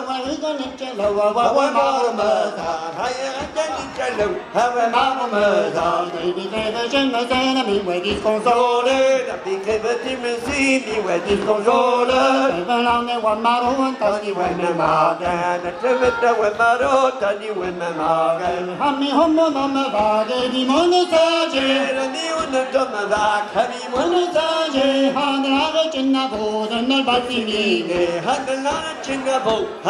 A oa eo gant eo txelo, a oa eo eo marr o ma zart A eo eo txelo, a oa eo marr o ma zart Neu eo krevet eo cheñvezet, a mi eo eo diskoñ soled A pi krevet eo resiñ, a ma marred Neu klevet eo amaro, an tost eo ma Ha mi c'hommet ma vade, dimont eo tzañer Neu eo mi c'hommet ar ma vade, dimont eo Ha an de la rechenn ar vozh, Ha an de la rechenn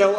Yeah,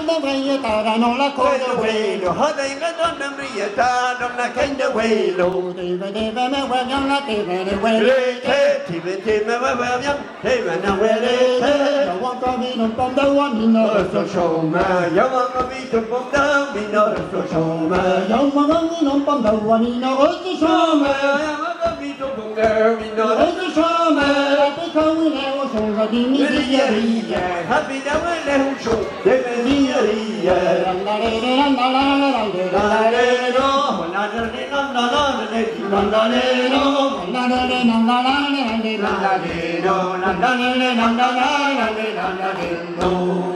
Yeah, we ta kaune de ie habi